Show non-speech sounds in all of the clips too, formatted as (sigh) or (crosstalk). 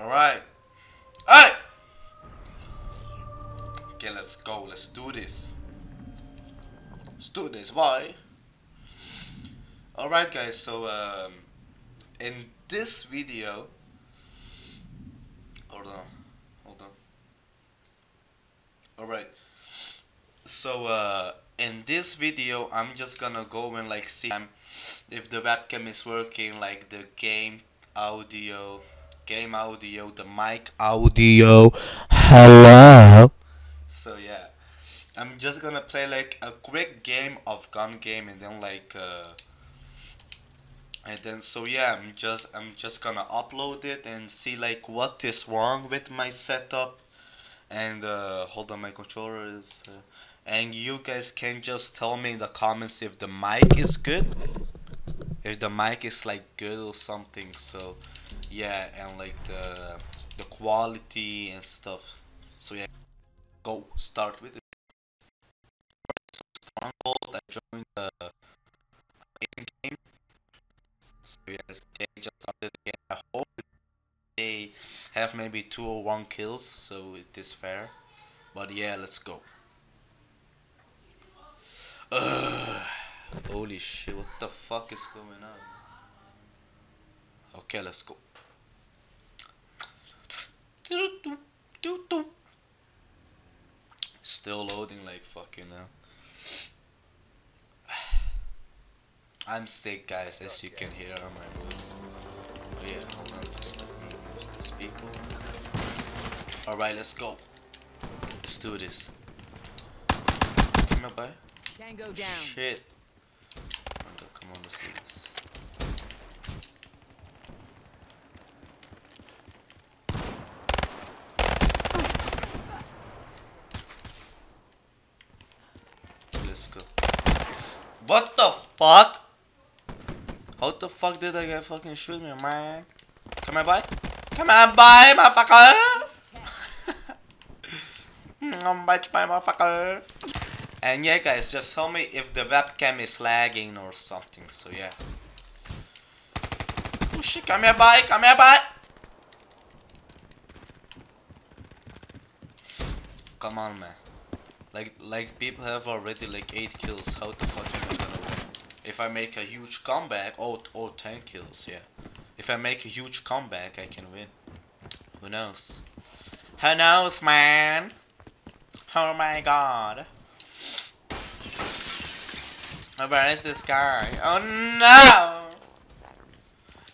Alright. Hey! Okay, let's go. Let's do this. Let's do this. Why? Alright, guys. So, um, in this video. Hold on. Hold on. Alright. So, uh, in this video, I'm just gonna go and like see if the webcam is working, like the game audio game audio, the mic audio. Hello. So yeah, I'm just gonna play like a quick game of gun game, and then like, uh, and then so yeah, I'm just I'm just gonna upload it and see like what is wrong with my setup, and uh, hold on, my controller is. Uh, and you guys can just tell me in the comments if the mic is good if the mic is like good or something so yeah and like the the quality and stuff so yeah go start with it stronghold i joined the in game so yes they just started again i hope they have maybe two or one kills so it is fair but yeah let's go Ugh. (sighs) Holy shit, what the fuck is going on? Okay, let's go. Still loading like fucking now. (sighs) I'm sick guys, as you can hear on my voice. Oh yeah, hold on, just let me use the speaker. Alright, let's go. Let's do this. Come on, bye. Tango down. Shit. Come on, let's do this. Let's go. What the fuck? How the fuck did I get fucking shoot me, man? Come on, boy. Come on, boy, motherfucker. (laughs) I'm bitch, my motherfucker. And yeah guys, just tell me if the webcam is lagging or something, so yeah. Oh shit, come here bye, come here bye! Come on man. Like, like people have already like 8 kills, how the fuck am I gonna win? If I make a huge comeback, oh, oh 10 kills, yeah. If I make a huge comeback, I can win. Who knows? Who knows man? Oh my god. Where is this guy? Oh no!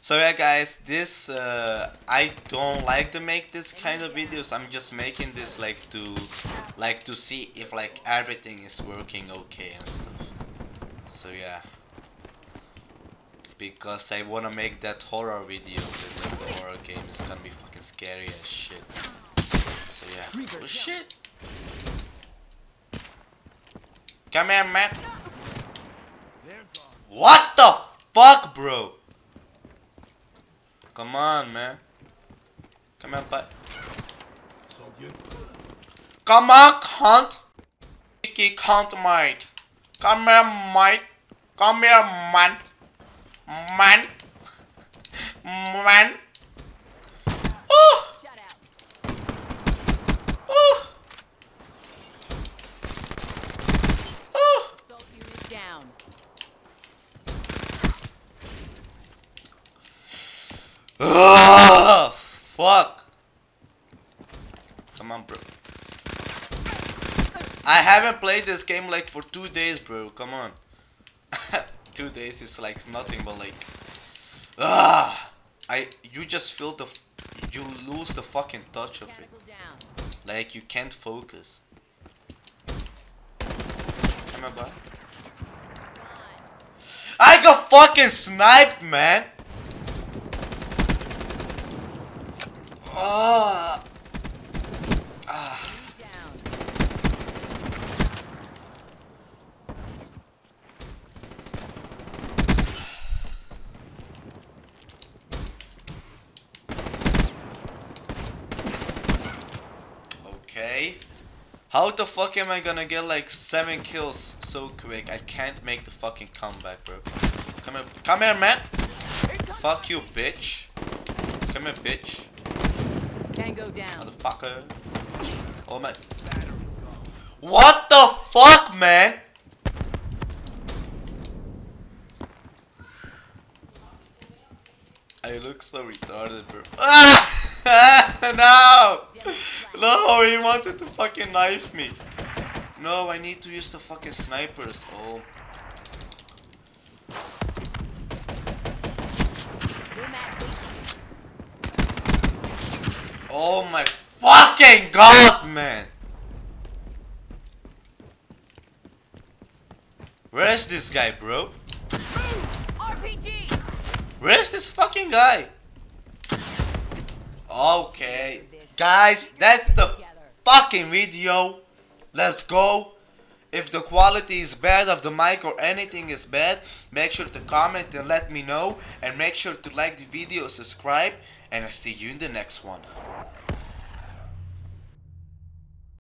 So yeah guys, this, uh, I don't like to make this kind of videos, I'm just making this like to, like to see if like everything is working okay and stuff. So yeah. Because I wanna make that horror video with like, the horror game is gonna be fucking scary as shit. So yeah. Oh shit! Come here, man! What the fuck, bro? Come on, man. Come on, but. Come on, cunt. Mickey cunt, mate. Come here, mate. Come here, man. Man. Man. Oh. Oh. Oh. Down. Ah, fuck. Come on, bro. I haven't played this game like for two days, bro. Come on. (laughs) two days is like nothing but like. Ah, I. You just feel the. You lose the fucking touch of it. Like you can't focus. On. I got fucking sniped, man. Ah. Down. Okay. How the fuck am I gonna get like seven kills so quick? I can't make the fucking comeback, bro. Come here, come here, man. Fuck you, bitch. Come here, bitch. Tango down. Motherfucker. Oh my. What the fuck, man? I look so retarded, bro. (laughs) Ah! (laughs) no! (laughs) No, he wanted to fucking knife me. No, I need to use the fucking snipers. Oh. Boom at eight. Oh my fucking god, man! Where is this guy, bro? RPG. Where is this fucking guy? Okay, guys, that's the fucking video. Let's go. If the quality is bad of the mic or anything is bad, make sure to comment and let me know. And make sure to like the video, subscribe, and I'll see you in the next one.